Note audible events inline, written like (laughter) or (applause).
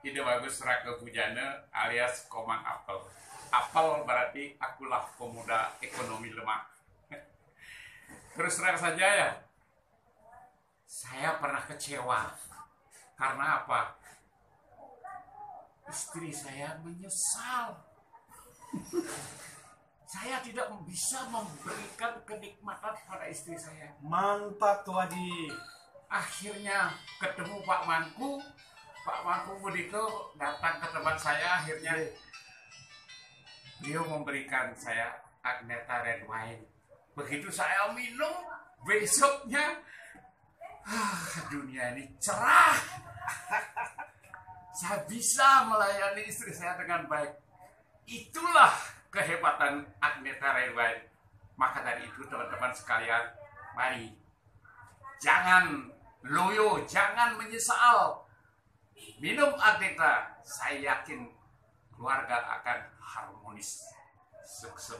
ide bagus raka bujana alias komang apel. Apel berarti akulah pemuda ekonomi lemah. (laughs) Terus terang saja ya, saya pernah kecewa. Karena apa? Istri saya menyesal. (laughs) Saya tidak bisa memberikan kenikmatan pada istri saya. Mantap tuh Adi. Akhirnya ketemu Pak Manku, Pak Manku Budiko datang ke tempat saya. Akhirnya beliau memberikan saya Agneta Red Wine. Begitu saya minum, besoknya ah, dunia ini cerah. saya bisa melayani istri saya dengan baik. Itulah kehebatan Agneta Red Wine. Maka dari itu teman-teman sekalian, mari jangan loyo, jangan menyesal. Minum Agneta, saya yakin keluarga akan harmonis. Sukses.